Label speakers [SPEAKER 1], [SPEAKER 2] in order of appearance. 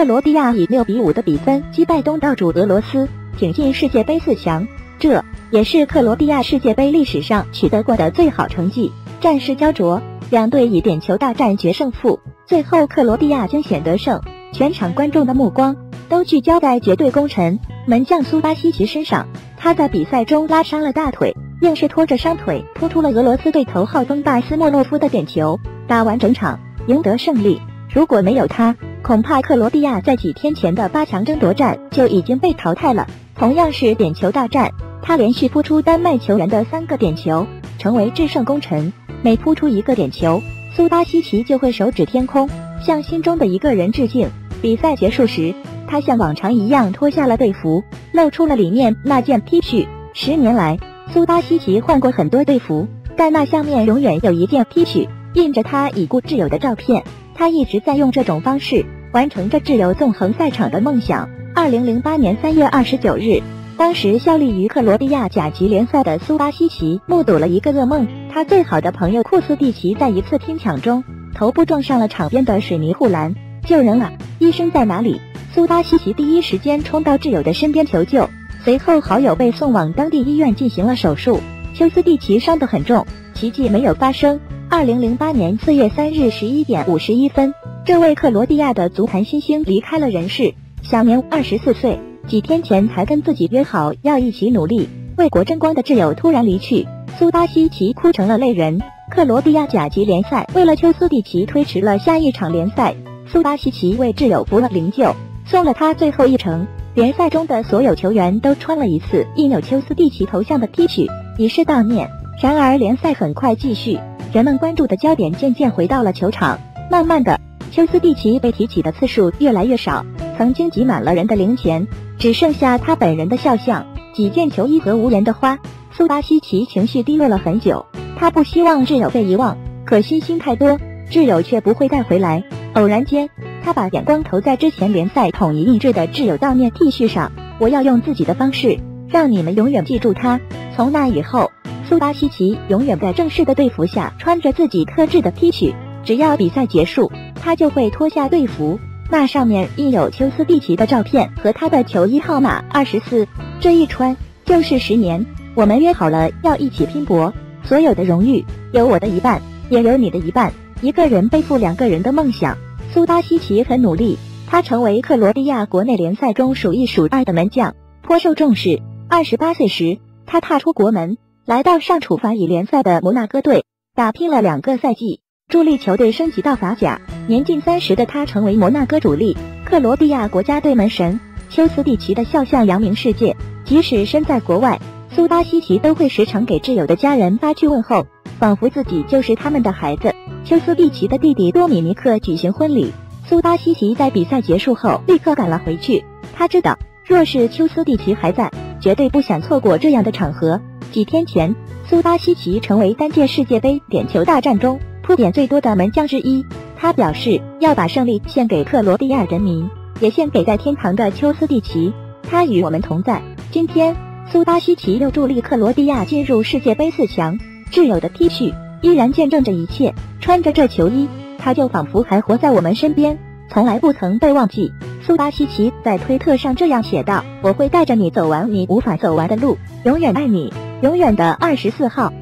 [SPEAKER 1] 克罗地亚以六比五的比分击败东道主俄罗斯，挺进世界杯四强。这也是克罗地亚世界杯历史上取得过的最好成绩。战事焦灼，两队以点球大战决胜负，最后克罗地亚惊险得胜。全场观众的目光都聚焦在绝对功臣门将苏巴西奇身上。他在比赛中拉伤了大腿，硬是拖着伤腿扑出了俄罗斯队头号锋霸斯莫诺夫的点球，打完整场赢得胜利。如果没有他，恐怕克罗地亚在几天前的八强争夺战就已经被淘汰了。同样是点球大战，他连续扑出丹麦球员的三个点球，成为制胜功臣。每扑出一个点球，苏巴西奇就会手指天空，向心中的一个人致敬。比赛结束时，他像往常一样脱下了队服，露出了里面那件 T 恤。十年来，苏巴西奇换过很多队服，但那下面永远有一件 T 恤，印着他已故挚友的照片。他一直在用这种方式完成着挚友纵横赛场的梦想。二零零八年三月二十九日，当时效力于克罗地亚甲级联赛的苏巴西奇目睹了一个噩梦：他最好的朋友库斯蒂奇在一次拼抢中头部撞上了场边的水泥护栏。救人了！医生在哪里？苏巴西奇第一时间冲到挚友的身边求救，随后好友被送往当地医院进行了手术。休斯蒂奇伤得很重，奇迹没有发生。二零零八年四月三日十一点五十一分，这位克罗地亚的足坛新星离开了人世，享年二十四岁。几天前才跟自己约好要一起努力、为国争光的挚友突然离去，苏巴西奇哭成了泪人。克罗地亚甲级联赛为了丘斯蒂奇推迟了下一场联赛。苏巴西奇为挚友扶了灵柩，送了他最后一程。联赛中的所有球员都穿了一次印有丘斯蒂奇头像的 T 恤，以示悼念。然而，联赛很快继续，人们关注的焦点渐渐回到了球场。慢慢的，丘斯蒂奇被提起的次数越来越少，曾经挤满了人的零钱，只剩下他本人的肖像、几件球衣和无言的花。苏巴西奇情绪低落了很久，他不希望挚友被遗忘，可惜心太多，挚友却不会带回来。偶然间，他把眼光投在之前联赛统一印制的挚友悼念 T 恤上。我要用自己的方式，让你们永远记住他。从那以后，苏巴西奇永远在正式的队服下穿着自己特制的 T 恤。只要比赛结束，他就会脱下队服，那上面印有丘斯蒂奇的照片和他的球衣号码二十四。这一穿就是十年。我们约好了要一起拼搏，所有的荣誉有我的一半，也有你的一半。一个人背负两个人的梦想。苏巴西奇很努力，他成为克罗地亚国内联赛中数一数二的门将，颇受重视。二十八岁时，他踏出国门，来到上处法乙联赛的摩纳哥队，打拼了两个赛季，助力球队升级到法甲。年近三十的他成为摩纳哥主力，克罗地亚国家队门神丘斯蒂奇的肖像扬名世界。即使身在国外，苏巴西奇都会时常给挚友的家人发去问候，仿佛自己就是他们的孩子。丘斯蒂奇的弟弟多米尼克举行婚礼，苏巴西奇在比赛结束后立刻赶了回去。他知道，若是丘斯蒂奇还在，绝对不想错过这样的场合。几天前，苏巴西奇成为单届世界杯点球大战中扑点最多的门将之一。他表示要把胜利献给克罗地亚人民，也献给在天堂的丘斯蒂奇。他与我们同在。今天，苏巴西奇又助力克罗地亚进入世界杯四强。挚友的 T 恤。依然见证着一切，穿着这球衣，他就仿佛还活在我们身边，从来不曾被忘记。苏巴西奇在推特上这样写道：“我会带着你走完你无法走完的路，永远爱你，永远的二十四号。”